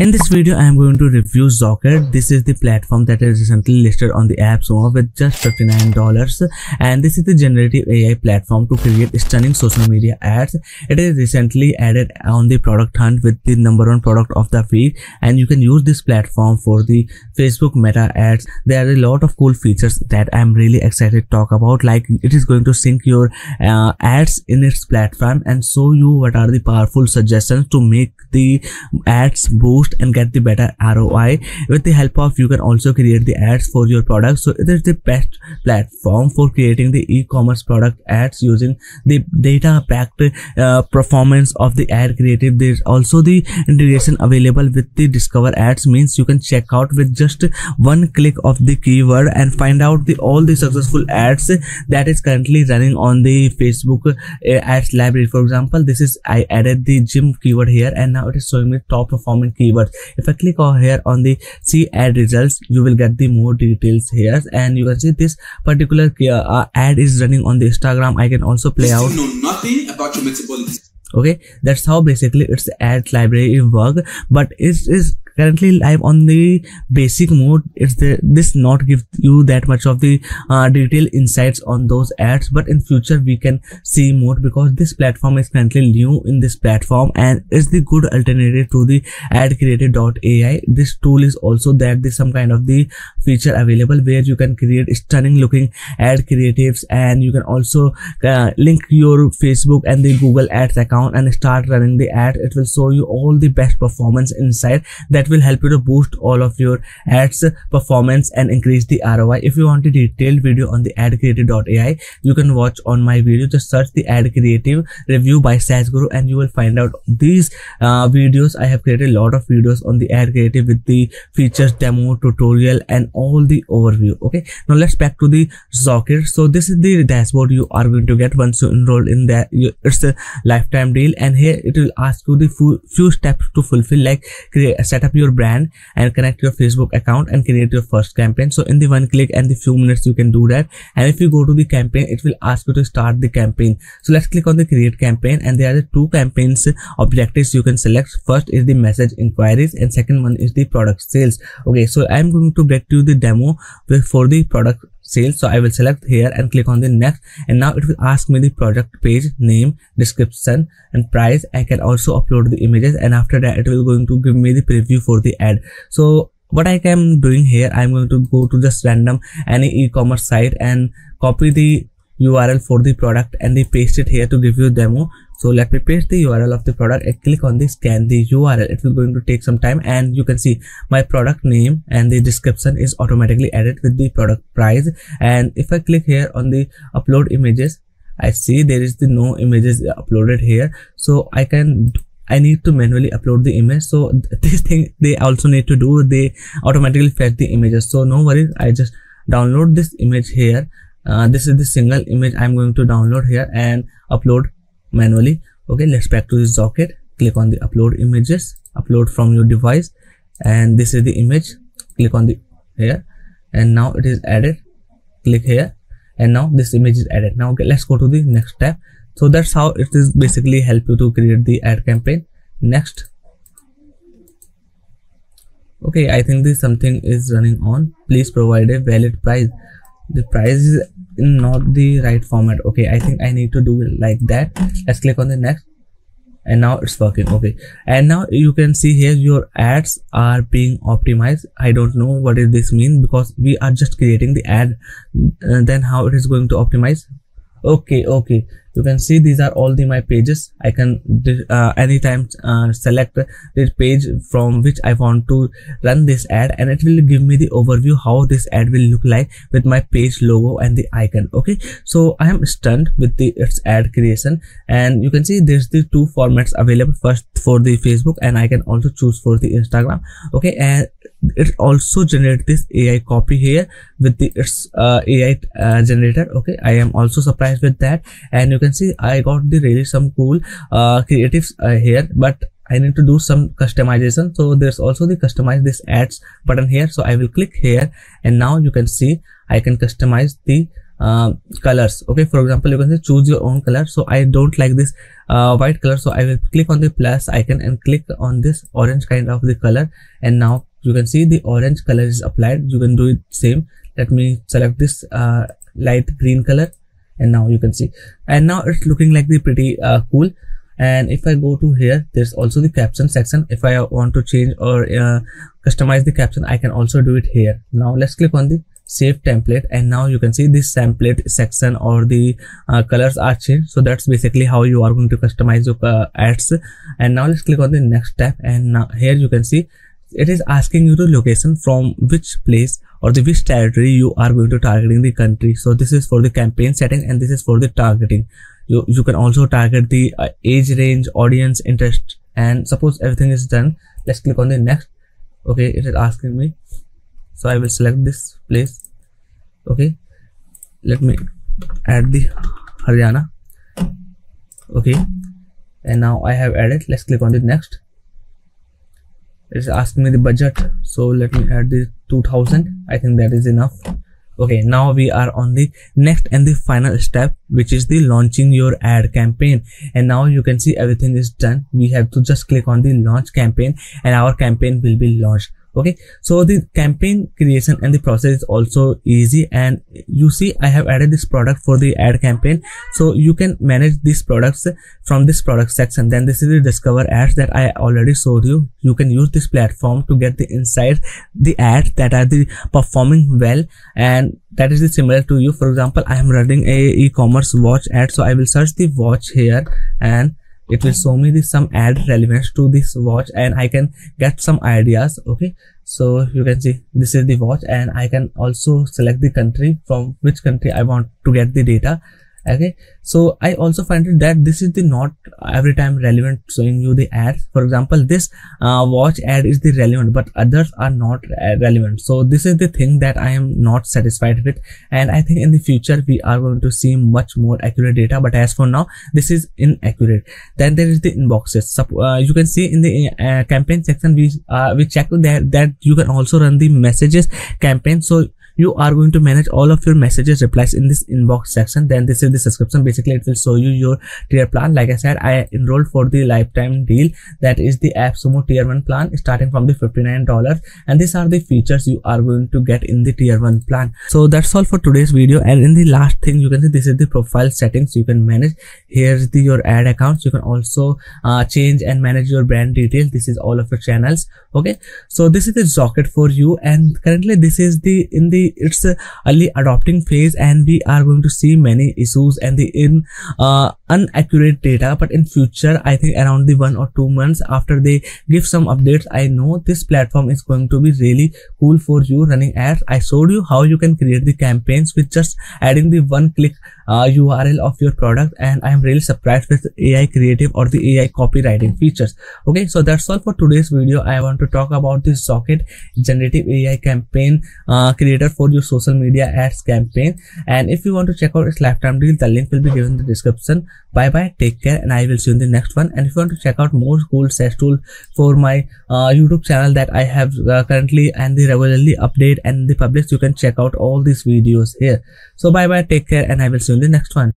In this video, I am going to review Zocket. This is the platform that is recently listed on the App Store with just $59 and this is the generative AI platform to create stunning social media ads. It is recently added on the product hunt with the number one product of the week and you can use this platform for the Facebook meta ads. There are a lot of cool features that I am really excited to talk about like it is going to sync your uh, ads in its platform and show you what are the powerful suggestions to make the ads boost boost and get the better ROI. With the help of you can also create the ads for your product. So it is the best platform for creating the e-commerce product ads using the data packed uh, performance of the ad creative. There's also the integration available with the discover ads means you can check out with just one click of the keyword and find out the all the successful ads that is currently running on the Facebook uh, ads library. For example, this is I added the gym keyword here and now it is showing me top performing keyword keywords. If i click on here on the see ad results you will get the more details here. And you can see this particular uh, ad is running on the instagram. I can also play out. know nothing about your metabolism okay that's how basically its ad library work. But it is currently live on the basic mode. It's the this not give you that much of the uh, detailed insights on those ads but in future we can see more because this platform is currently new in this platform and is the good alternative to the ad creative.ai this tool is also that there's some kind of the feature available where you can create stunning looking ad creatives and you can also uh, link your facebook and the google ads account and start running the ad. It will show you all the best performance inside that will help you to boost all of your ads performance and increase the ROI. If you want a detailed video on the ad creative.ai, you can watch on my video. Just search the ad creative review by Guru and you will find out these uh, videos. I have created a lot of videos on the ad creative with the features, demo, tutorial and all the overview. Okay. Now let's back to the Zocket. So this is the dashboard you are going to get once you enroll in that. It's a lifetime deal and here it will ask you the few steps to fulfill like create, set up up your brand and connect your facebook account and create your first campaign. So in the one click and the few minutes you can do that. And if you go to the campaign it will ask you to start the campaign. So let's click on the create campaign and there are the two campaigns objectives you can select. First is the message inquiries and second one is the product sales. Okay so i'm going to get to the demo for the product sales so i will select here and click on the next. And now it will ask me the project page name description and price. I can also upload the images. And after that it will going to give me the preview for the ad. So what i am doing here i'm going to go to just random any e-commerce site and copy the url for the product and they paste it here to give you demo so let me paste the url of the product and click on the scan the url it will going to take some time and you can see my product name and the description is automatically added with the product price and if i click here on the upload images i see there is the no images uploaded here so i can I need to manually upload the image. So this thing they also need to do, they automatically fetch the images. So no worries. I just download this image here. Uh, this is the single image I'm going to download here and upload manually. Okay let's back to this Zocket click on the upload images upload from your device. And this is the image. Click on the here. And now it is added. Click here. And now this image is added. Now okay, let's go to the next step so that's how it is basically help you to create the ad campaign. Next. Okay i think this something is running on. Please provide a valid price. The price is not the right format. Okay i think i need to do it like that. Let's click on the next. And now it's working. Okay. And now you can see here your ads are being optimized. I don't know what does this mean because we are just creating the ad uh, then how it is going to optimize okay okay. You can see these are all the my pages. I can uh, anytime uh, select the page from which i want to run this ad and it will give me the overview how this ad will look like with my page logo and the icon okay? So i am stunned with the its ad creation and you can see there's the two formats available. First for the facebook and i can also choose for the instagram okay? And it also generate this ai copy here with the its uh, ai uh, generator. Okay i am also surprised with that. And you can see i got the really some cool uh, creatives uh, here but I need to do some customization. So there's also the customize this ads button here. So I will click here and now you can see I can customize the uh, colors. Okay for example you can say choose your own color. So i don't like this uh, white color. So i will click on the plus icon and click on this orange kind of the color. And now you can see the orange color is applied. You can do it same. Let me select this uh, light green color. And now you can see. And now it's looking like the pretty uh, cool. And if i go to here there's also the caption section. If i want to change or uh, customize the caption i can also do it here. Now let's click on the save template. And now you can see this template section or the uh, colors are changed. So that's basically how you are going to customize your uh, ads. And now let's click on the next tab. And now here you can see it is asking you the location from which place or the which territory you are going to targeting the country. So this is for the campaign setting and this is for the targeting. You you can also target the uh, age range audience interest and suppose everything is done let's click on the next. Okay it is asking me. So i will select this place. Okay let me add the haryana. Okay and now i have added let's click on the next it's asking me the budget so let me add the 2000 i think that is enough. Okay now we are on the next and the final step which is the launching your ad campaign. And now you can see everything is done. We have to just click on the launch campaign and our campaign will be launched okay so the campaign creation and the process is also easy. And you see i have added this product for the ad campaign. So you can manage these products from this product section. Then this is the discover ads that i already showed you. You can use this platform to get the insights the ads that are the performing well. And that is similar to you. For example i am running a e-commerce watch ad. So i will search the watch here. And it will show me the some ad relevance to this watch and i can get some ideas okay? So you can see this is the watch and i can also select the country from which country i want to get the data okay? So i also find that this is the not every time relevant showing you the ads for example this uh, watch ad is the relevant but others are not uh, relevant. So this is the thing that i am not satisfied with and i think in the future we are going to see much more accurate data but as for now this is inaccurate. Then there is the inboxes. Uh, you can see in the uh, campaign section we uh, we check that that you can also run the messages campaign. So you are going to manage all of your messages replies in this inbox section. Then this is the subscription. Basically it will show you your tier plan. Like i said i enrolled for the lifetime deal. That is the appsumo tier 1 plan starting from the 59 dollars. And these are the features you are going to get in the tier 1 plan. So that's all for today's video. And in the last thing you can see this is the profile settings you can manage. Here's the your ad accounts. You can also uh, change and manage your brand details. This is all of your channels. Okay. So this is the Zocket for you. And currently this is the in the it's a early adopting phase and we are going to see many issues and the in uh, inaccurate data but in future i think around the one or two months after they give some updates i know this platform is going to be really cool for you running ads. I showed you how you can create the campaigns with just adding the one click uh, url of your product and i am really surprised with ai creative or the ai copywriting features. Okay so that's all for today's video. I want to talk about this Zocket generative ai campaign uh, creator for your social media ads campaign. And if you want to check out its lifetime deal the link will be given in the description bye bye. Take care and i will see you in the next one. And if you want to check out more cool SaaS tool for my uh, youtube channel that i have uh, currently and the regularly update and the publish you can check out all these videos here. So bye bye. Take care and i will see you in the next one